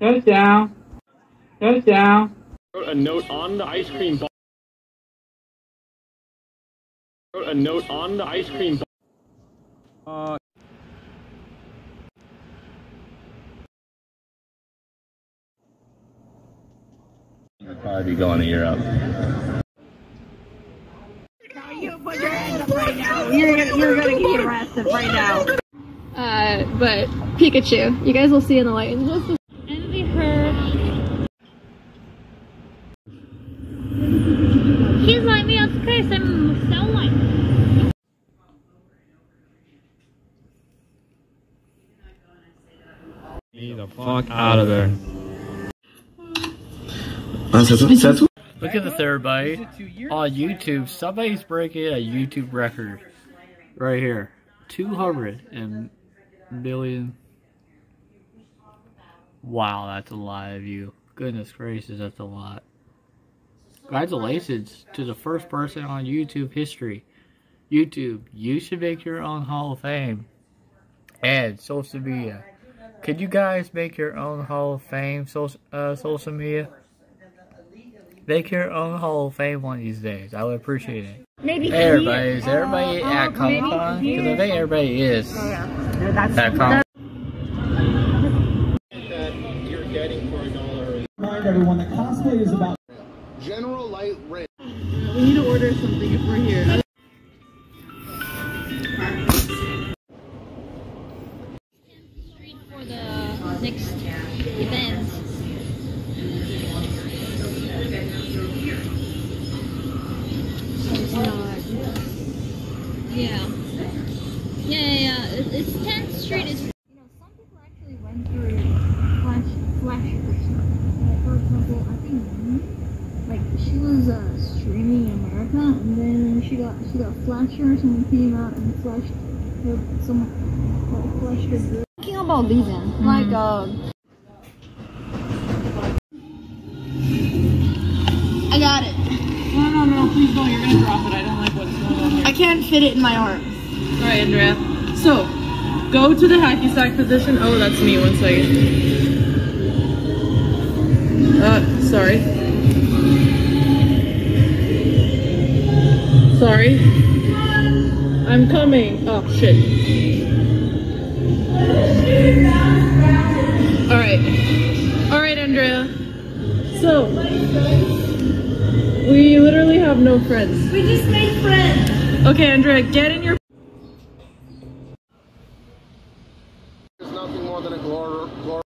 Goes down. Goes down. Wrote a note on the ice cream bar. Wrote a note on the ice cream bar. Uh, You'll probably be going to Europe. You put your hands up right now. You're gonna, you're gonna get arrested right now. Uh, but Pikachu, you guys will see in the light in just a Envy her. He's like of course, I'm so like. Get the fuck out of there. Look at this, everybody. On YouTube, somebody's breaking a YouTube record. Right here. 200 and million. Wow, that's a lot of you. Goodness gracious, that's a lot. Congratulations to the first person on YouTube history. YouTube, you should make your own Hall of Fame. And social media. Could you guys make your own Hall of Fame social, uh, social media? Make your own Hall of Fame one of these days. I would appreciate it. Maybe Hey everybody, is everybody at Comic Con? Because I think everybody is at Comic You're getting for. Remind everyone that cosplay is about General Light Red. We need to order something if we're here. Came out and flashed her. Someone like, flashed her. group. Thinking about leaving, like uh. I got it. No, no, no, please don't. You're gonna drop it. I don't like what's going on here. I can't fit it in my arm. Alright, Andrea. So, go to the hacky sack position. Oh, that's me. One second. Uh, sorry. Sorry. I'm coming. Oh, shit. Alright. Alright, Andrea. So, we literally have no friends. We just made friends. Okay, Andrea, get in your It's nothing more than a glor. glor-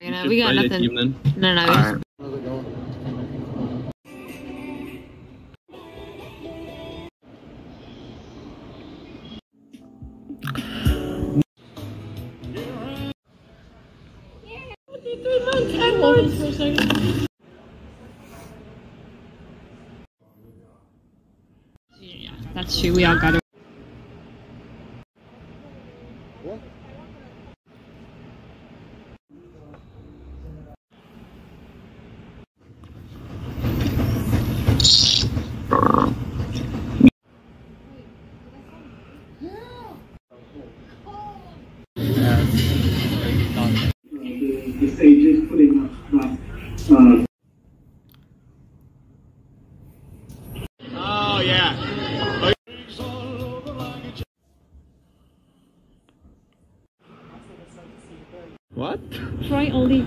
You we got nothing. No, no, no. We all got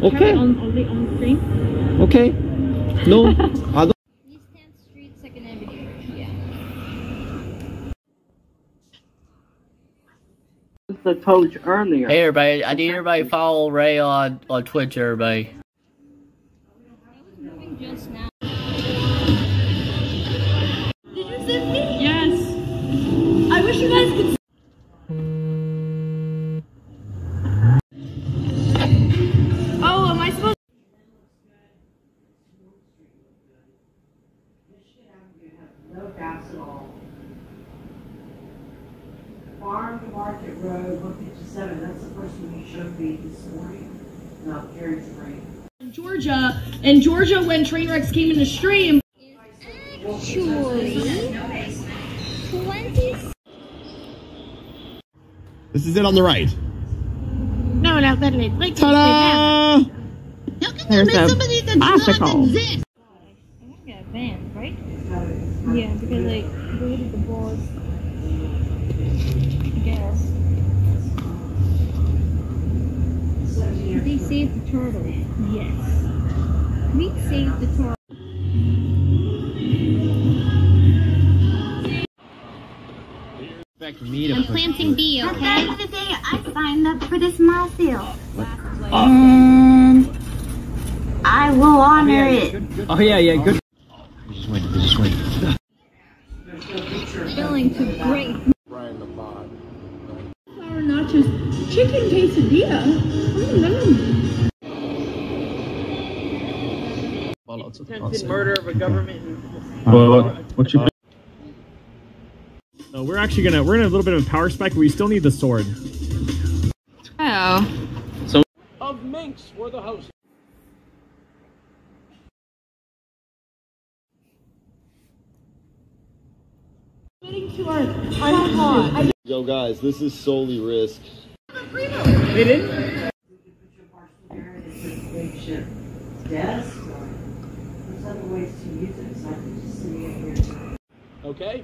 Okay. Try on only on screen. Okay. No, I don't. East 10th Street, Second Avenue. Yeah. the coach earlier. Hey everybody, I need everybody to follow Ray on, on Twitch, everybody. Georgia, and Georgia when Trainwrecks came into stream. Actually, twenty. This is it on the right. No, no, that is like Ta-da! There's a bicycle. I want to get a van, right? Yeah, because like, go to the boss. I guess. They saved the turtle. Yes. We saved the turtle. Expect me I'm planting bee, okay? At the end of the day I signed up for this milestone. And I will honor it. Oh yeah, yeah, good. Just wait, just wait. Feeling too great. Sour nachos, chicken quesadilla. Mm, Attempted murder of a government. Well, what you? No, we're actually gonna we're in a little bit of a power spike, but we still need the sword. Oh. So. Of minks were the host. To. Yo, guys, this is solely risk. They didn't. Desk. There's other ways to use it. It's not just sitting in here. Okay.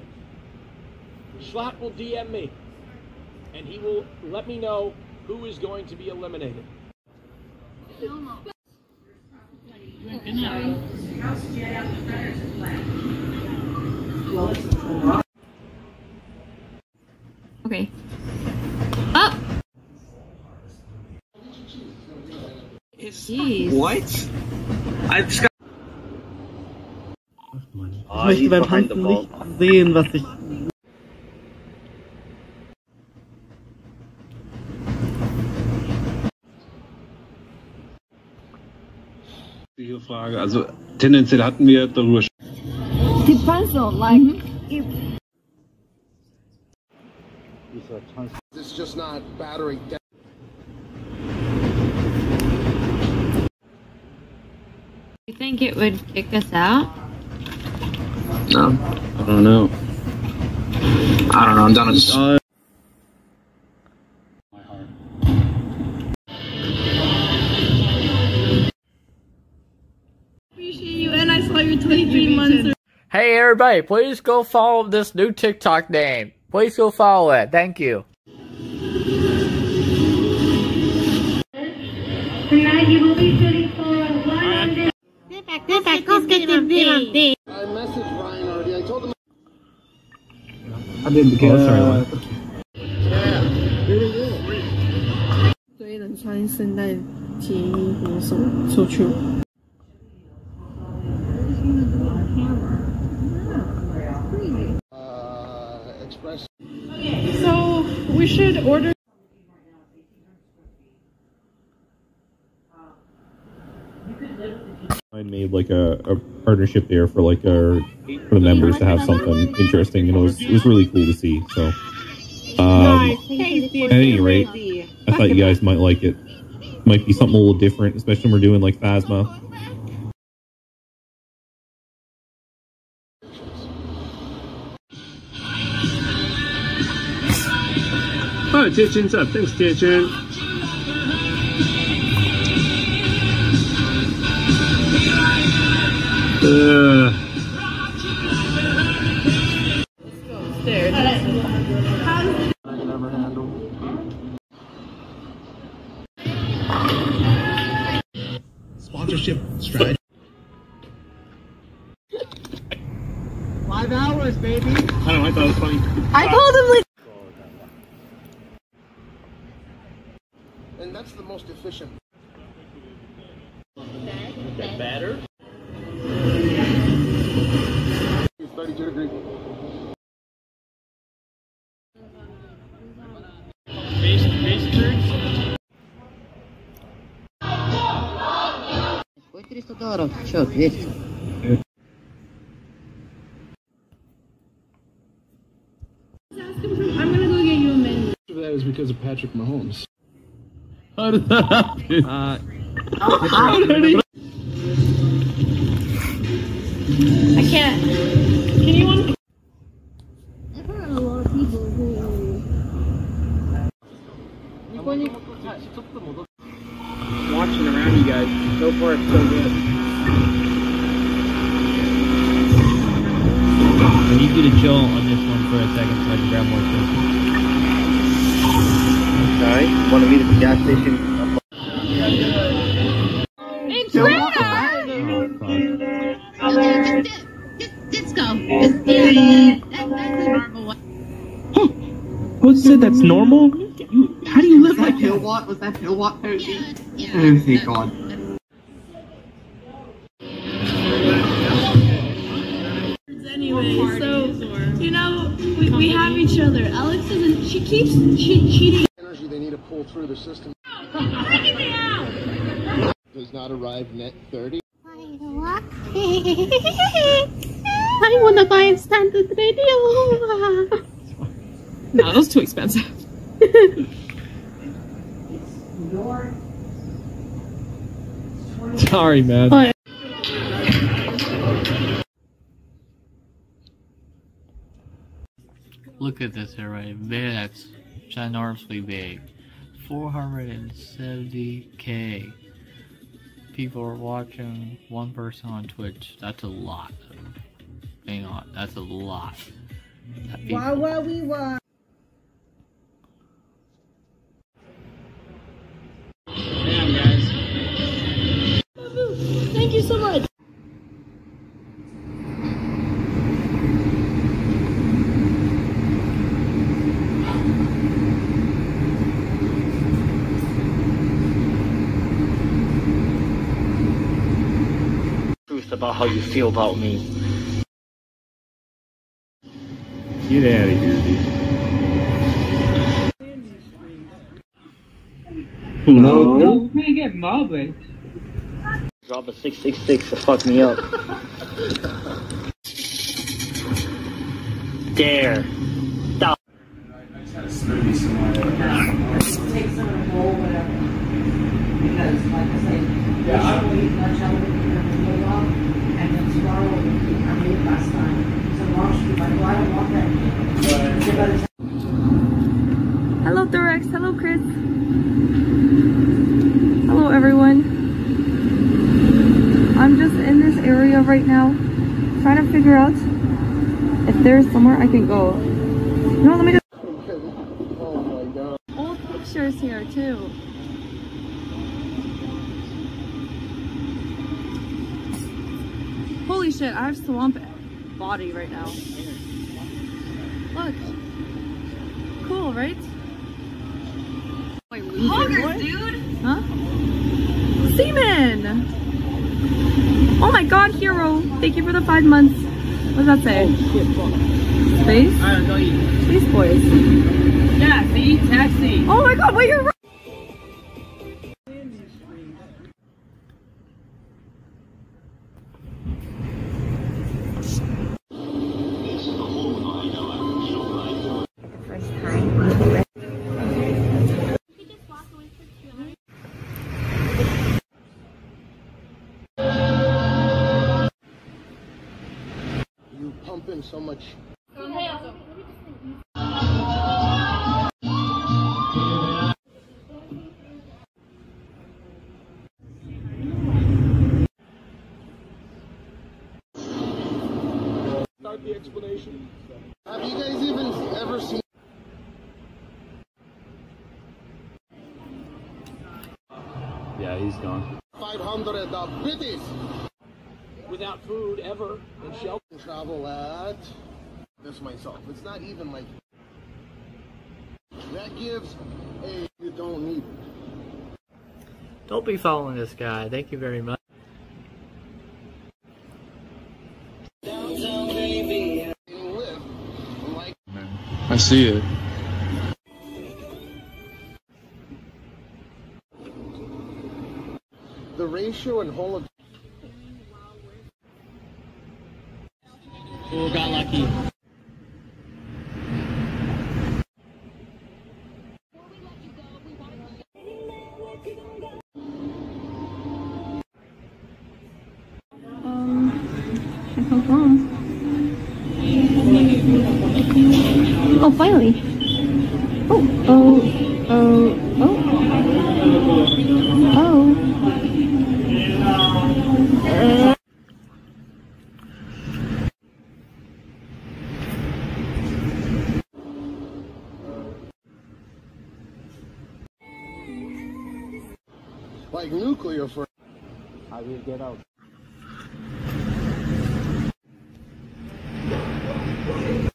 Schlatt will DM me, and he will let me know who is going to be eliminated. Okay. Up. Jeez. What? I just got. Ich möchte beim Tanzen nicht sehen, was ich. Die Frage, also tendenziell hatten wir darüber Depends on, like, if It's just not battering down. You think it would kick us out? No, I don't know. I don't know. I'm down to. Uh, Appreciate you, and I saw your 23 months. Hey everybody, please go follow this new TikTok name. Please go follow it. Thank you. Tonight you will be shooting for one Get back, get back, go get the bee. I messaged Ryan already. I told him. I didn't get sorry. 所以能穿圣诞节衣服送出去。 Uh, express. So we should order. I made like a, a partnership there for like our for the members to have something interesting, and it was it was really cool to see. So, um, at any rate, I thought you guys might like it. Might be something a little different, especially when we're doing like Phasma. Oh, Tietchen's up. Thanks, Tietchen. Uh, Sponsorship strategy. Five hours, baby. I don't know. I thought it was funny. I told him like. I'm gonna go get you a menu. That is because of Patrick Mahomes. How did that happen? Uh, how did he? I can't. Can you? Where? That, that's normal Who said that's normal? You, how do you live like that? Watt? Was that Hill Watt Posey? Yeah, yeah, oh, thank God. Anyway, so you know we, we have each other. Alex is not She keeps she, cheating. Energy they need to pull through the system not arrive net 30. I want to buy a standard radio. no, that's too expensive. Sorry, man. Oh, yeah. Look at this array. That's ginormously big. 470k people are watching one person on Twitch. That's a lot. Hang on, that's a lot. Why were we watching? Damn, guys. Thank you so much. about how you feel about me. Get out of here, dude. No, no, we're gonna get mobbed. Drop a 666 to fuck me up. there. Stop. Hello everyone. I'm just in this area right now trying to figure out if there's somewhere I can go. No, let me just... Oh Old pictures here too. Holy shit, I have swamp body right now. Look. Cool, right? Dude. Huh? Semen. Oh my god, hero. Thank you for the five months. What does that say? Space? Space boys. Yeah, see? Taxi. Oh my god, wait, you're right. much. Start the explanation. Have you guys even ever seen? Yeah, he's gone. 500 the British. this myself. It's not even like that gives a you don't need it. Don't be following this guy. Thank you very much. I see it. The ratio and whole of. Oh, got lucky. I will get out.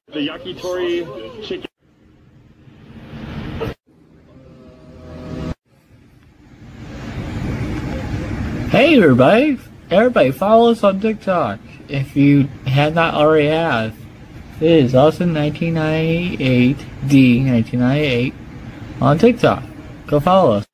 The yakitori chicken. Hey everybody! Everybody follow us on TikTok if you had not already have. It is Austin 1998 D 1998 on TikTok. Go follow us.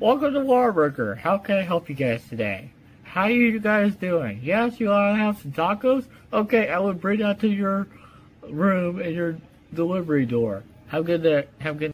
Welcome to Warburger. How can I help you guys today? How are you guys doing? Yes, you want to have some tacos? Okay, I will bring that to your room and your delivery door. Have a good day. Have a good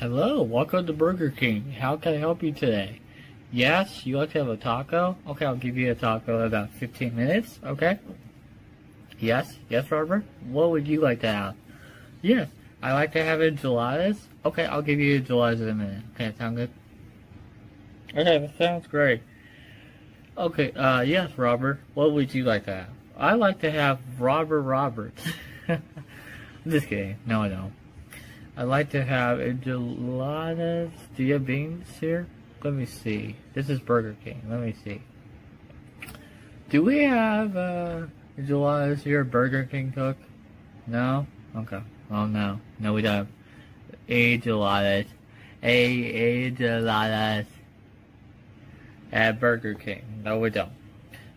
Hello, welcome to Burger King. How can I help you today? Yes, you like to have a taco? Okay, I'll give you a taco in about 15 minutes, okay? Yes, yes, Robert? What would you like to have? Yes, I like to have enchiladas. Okay, I'll give you enchiladas in a minute. Okay, sound good? Okay, that sounds great. Okay, uh, yes, Robert, what would you like to have? I like to have Robert Roberts. Just kidding. No, I don't. I'd like to have enchiladas. Do you beans here? Let me see. This is Burger King. Let me see. Do we have uh, enchiladas here, Burger King cook? No? Okay. Oh no. No, we don't enchiladas. A a enchiladas at Burger King. No, we don't.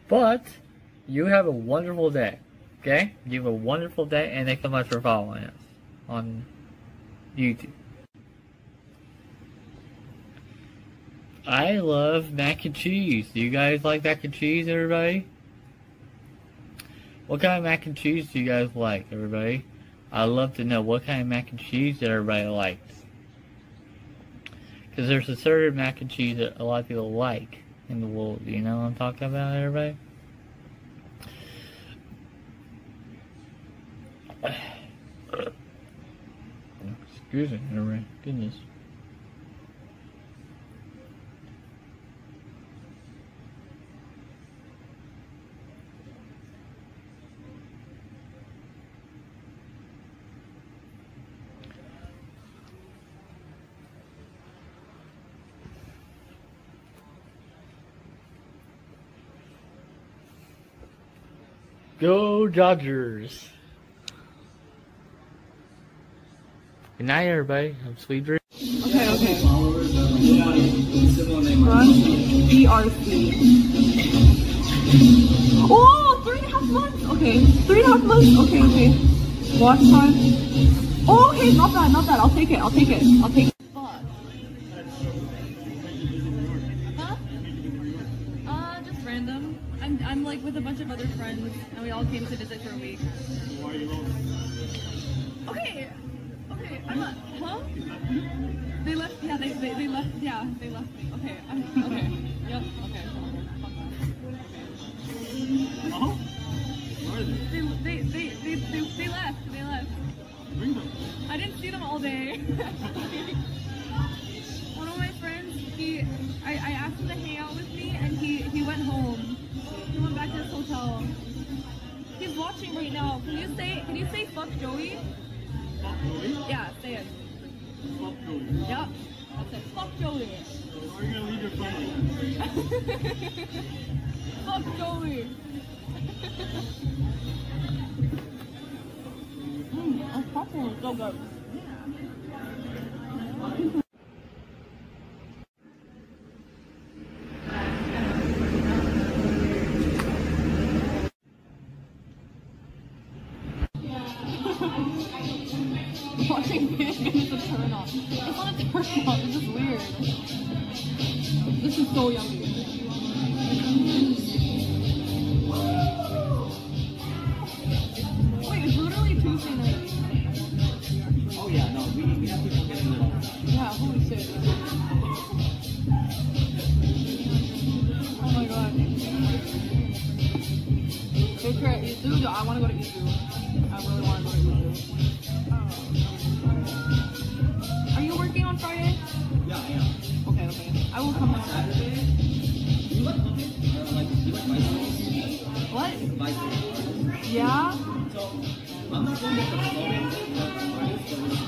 But you have a wonderful day. Okay? You have a wonderful day, and thanks so much for following us on YouTube. I love mac and cheese. Do you guys like mac and cheese, everybody? What kind of mac and cheese do you guys like, everybody? I'd love to know what kind of mac and cheese that everybody likes. Because there's a certain mac and cheese that a lot of people like in the world. You know what I'm talking about, everybody? Excuse me, everybody. Goodness. Go Dodgers! Good night, everybody. I'm Sweet Dream. Okay, okay. BRC. Oh, three and a half months. Okay, three and a half months. Okay, okay. Watch time. Oh, okay, not bad, not bad. I'll take it. I'll take it. I'll take it.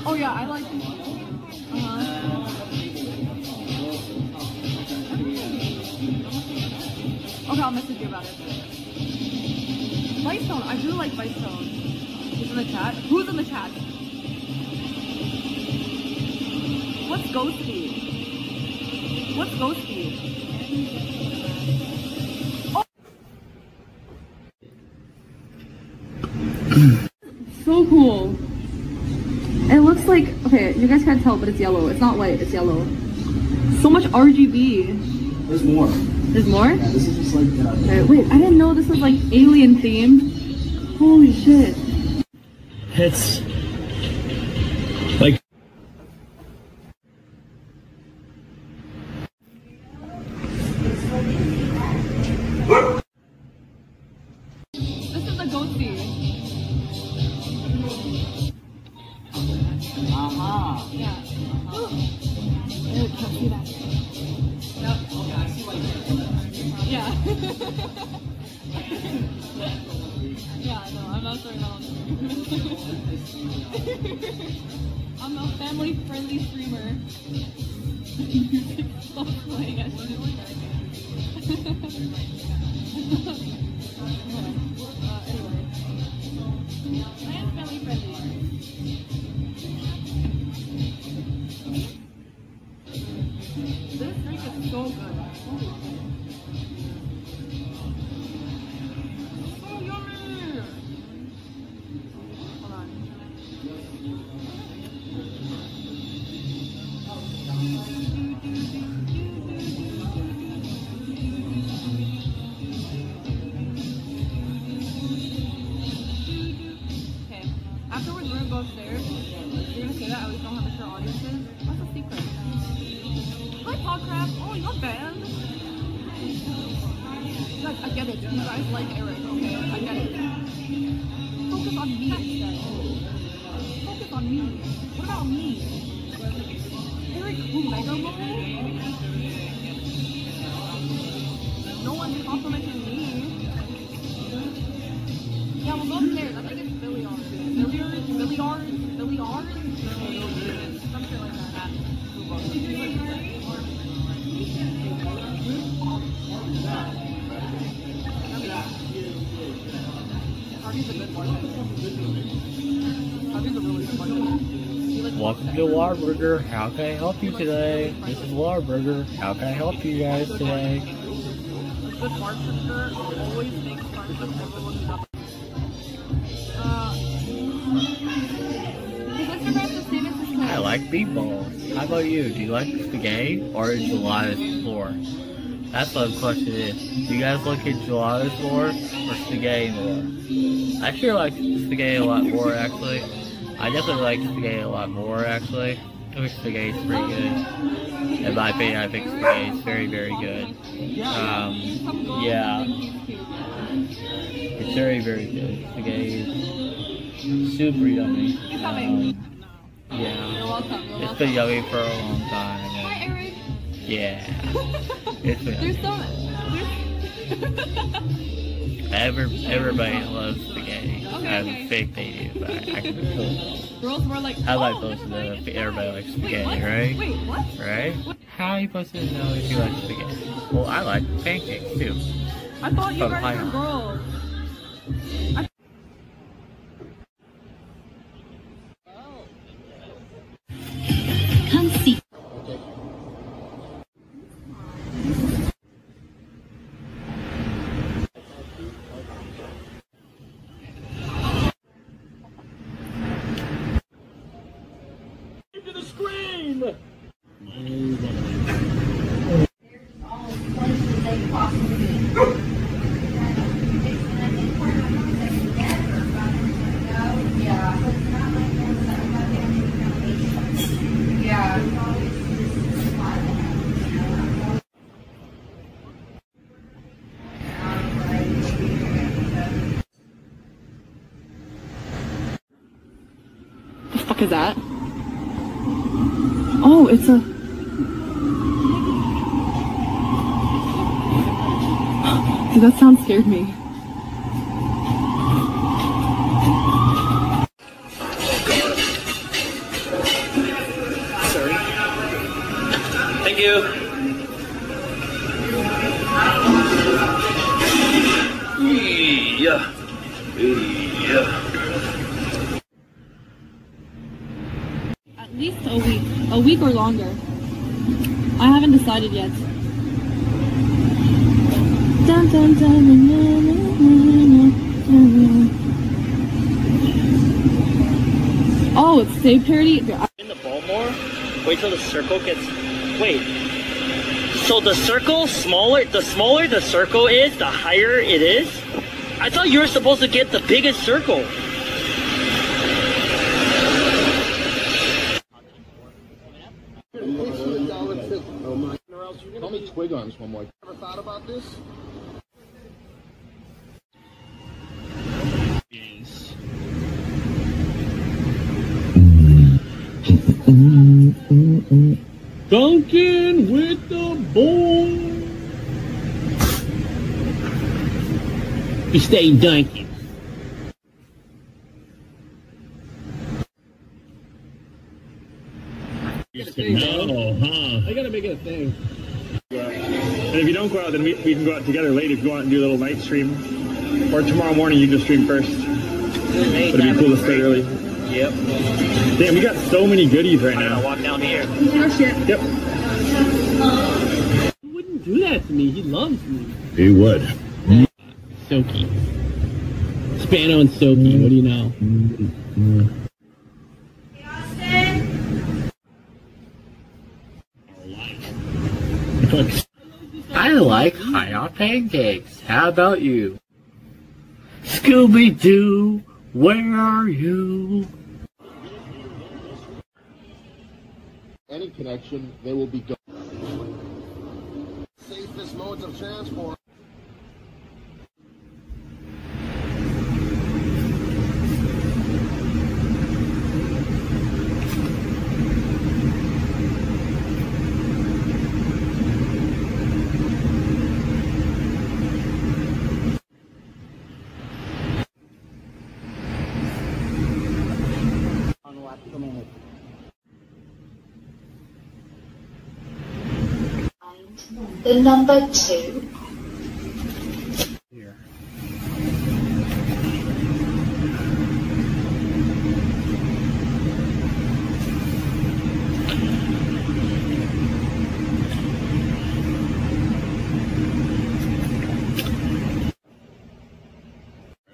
Oh yeah, I like. Can't tell, but it's yellow. It's not white, it's yellow. So much RGB. There's more. There's more? Yeah, this is just like. Uh, Okay, wait, I didn't know this was like alien themed. Holy shit. It's see that. Yep. Okay, I see why you. Yeah. Yeah, I know. I'm not that. I'm a family-friendly streamer. Stop playing. At uh, anyway. I am family-friendly. This drink is so good. Welcome to Warburger. How can I help you today? This is Warburger. How can I help you guys today? always makes friends with meatballs. How about you? Do you like spaghetti or gelato more? That's what the question is. Do you guys like gelatos more or spaghetti more? I sure like spaghetti a lot more actually. I definitely like spaghetti a lot more actually. I think spaghetti's pretty good. In my opinion, I think spaghetti is very, very good. Um, yeah. It's very, very good. Spaghetti is super yummy. Um, yeah. You're welcome. You're It's been yummy for a long time. Hi, Eric. yeah. It's been There's so Every, everybody loves spaghetti. Okay, I okay. think they do, but I, can feel Girls were like, I supposed to that's know a if really- everybody uh, likes spaghetti, what? right? Wait, what? Right? How are you supposed to know if you like spaghetti? Well, I like pancakes too. I thought you From guys were girls. Fuck is that? Oh, it's a. Dude, that sound scared me. Sorry. Thank you. Yeah. Yeah. At least a week. A week or longer. I haven't decided yet. Dun, dun, dun. Oh, it's Save Parody. In the ball more. Wait till the circle gets. Wait. So the circle smaller. The smaller the circle is, the higher it is. I thought you were supposed to get the biggest circle. toy this one way. Ever thought about this? Yes. Duncan with the ball. You stay Duncan. No, huh? I gotta make it a thing. And if you don't go out, then we, we can go out together later. If you go out and do a little night stream, or tomorrow morning you just stream first. But it'd be cool to start early. Yep. Damn, we got so many goodies right now. I'm now. gonna walk down here. Yep. He wouldn't do that to me. He loves me. He would. Uh, Soki. Spano and Soki. What do you know? Mm-hmm. I like high on pancakes. How about you? Scooby Doo, where are you? Any connection, they will be gone. Safest modes of transport. The number two.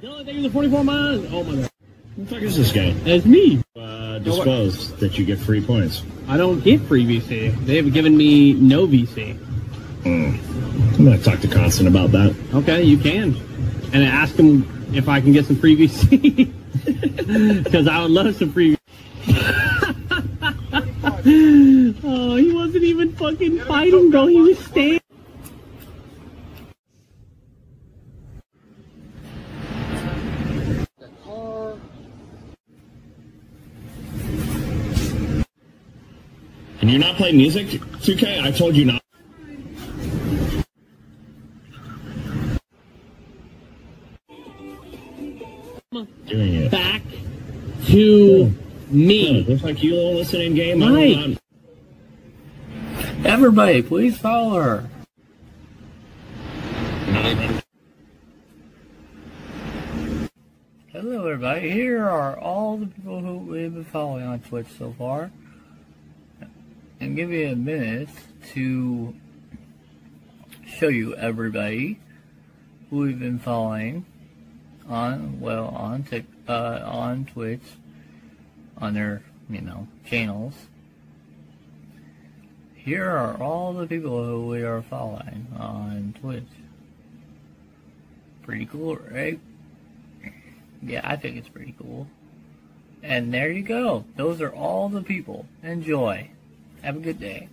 No, thank you for 44 miles. Oh my god. Who the fuck is this guy? It's me. Uh, disclose that you get free points. I don't get free VC. They have given me no VC. Hmm. I'm gonna talk to Constant about that. Okay, you can. And ask him if I can get some free VC. Because I would love some free Oh, he wasn't even fucking fighting, bro. He was standing. Can you're not play music, 2K? I told you not. Doing it. Back to me. Looks like you don't game. Mike. Everybody, please follow her. Hello, everybody. Here are all the people who we've been following on Twitch so far. And give you a minute to show you everybody who we've been following on, well, on Tik, uh, on Twitch, on their, you know, channels. Here are all the people who we are following on Twitch. Pretty cool, right? Yeah, I think it's pretty cool. And there you go. Those are all the people. Enjoy. Have a good day.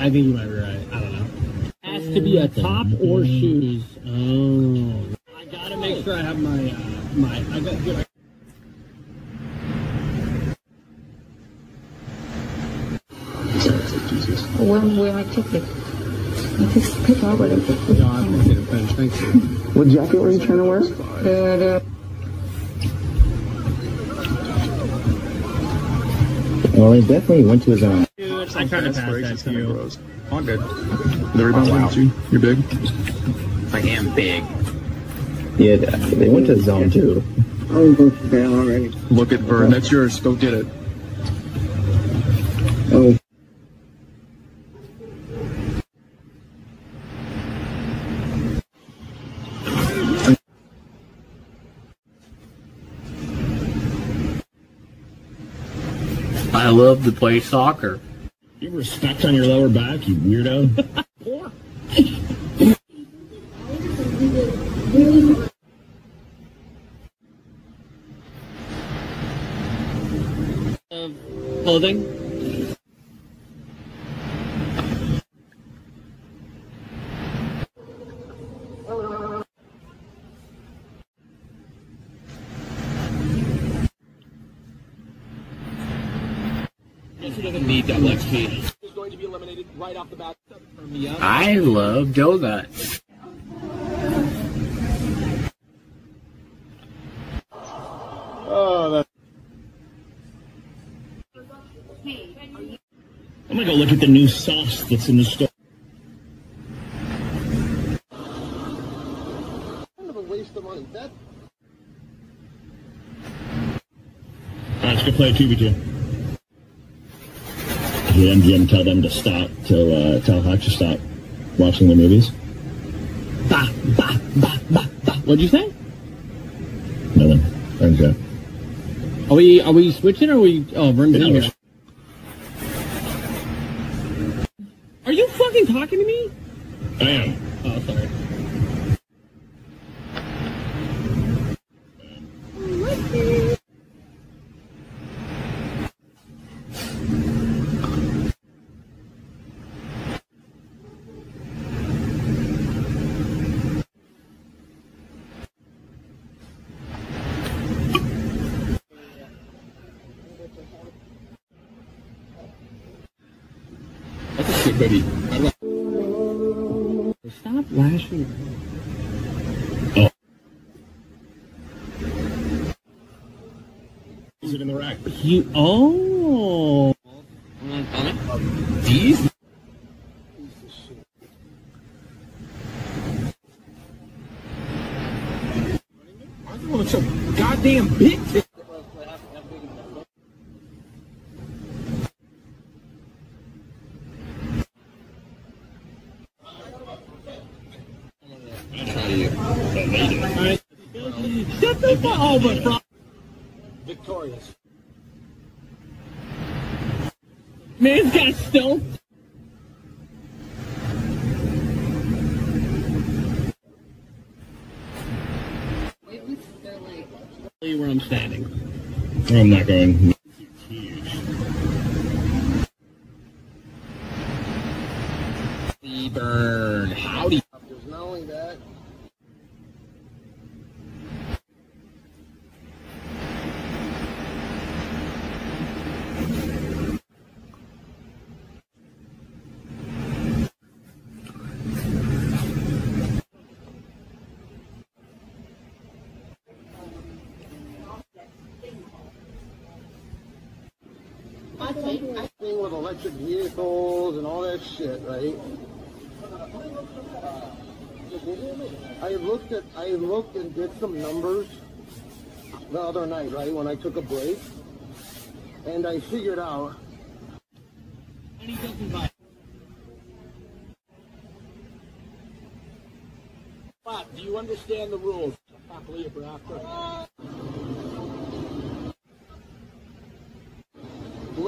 I think you might be right. I don't know. Has to be a top or shoes. Oh. I gotta make sure I have my, uh, my, I got good. When will my ticket? I just pick out what No, I'm gonna get it finished. Thank you. What jacket were you trying to wear? The, Well, he definitely went to his own. Dude, I kind of passed that to you. All good. Did everybody wow. you? You're big. I am big. Yeah, they went to zone two. I'm going to fail already. Look at Vern. That's yours. Go get it. Oh. I love to play soccer. You respect on your lower back, you weirdo. Of clothing. He doesn't need double XP. Is going to be eliminated right off the bat. I love donuts. Oh, that. I'm gonna go look at the new sauce that's in the store. Kind of a waste of money. That Alright, let's go play a 2v2. The MGM tell them to stop, to uh, tell Hutch to stop watching the movies. Bah, bah, bah, bah, bah. What'd you say? Nothing. MGM. Are we are we switching or are we? Oh, Vern's in here. Are you fucking talking to me? I am. Oh, sorry. Stop lashing. Oh. Is it in the rack? Oh. These? I'm doing some goddamn bitch. Shut the fuck oh, but bro. Victorious. Man's got stealth. Where I'm standing. I'm not going. The burn. Howdy. there's not only that. Thing with electric vehicles and all that shit, right? I looked at I looked and did some numbers the other night, right, when I took a break. And I figured out But do you understand the rules?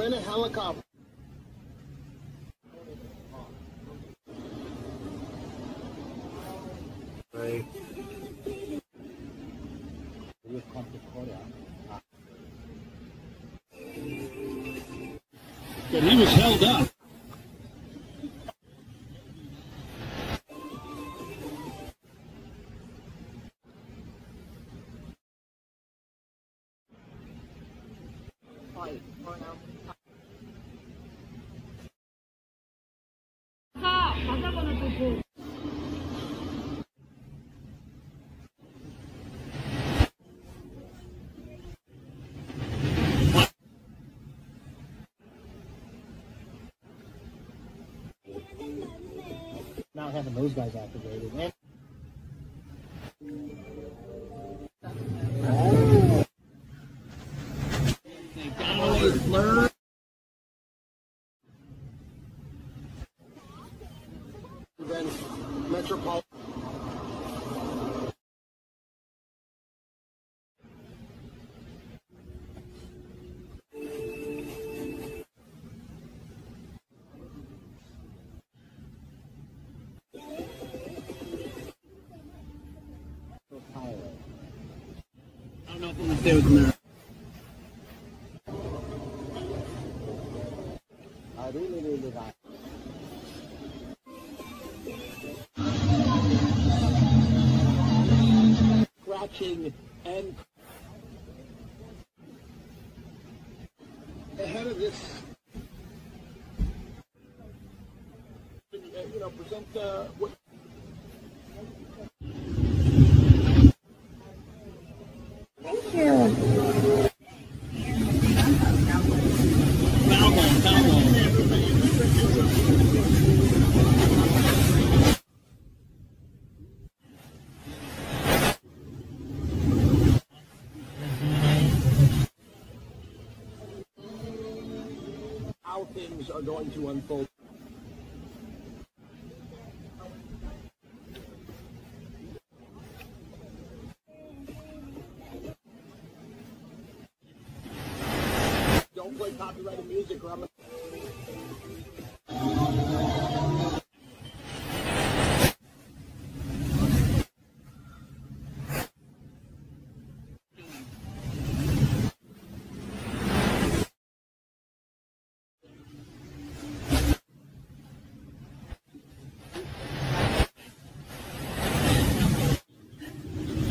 Ever a helicopter Right. He was held up. Not having those guys activated. And like. Scratching and ahead of this. You know, present uh, what. Things are going to unfold.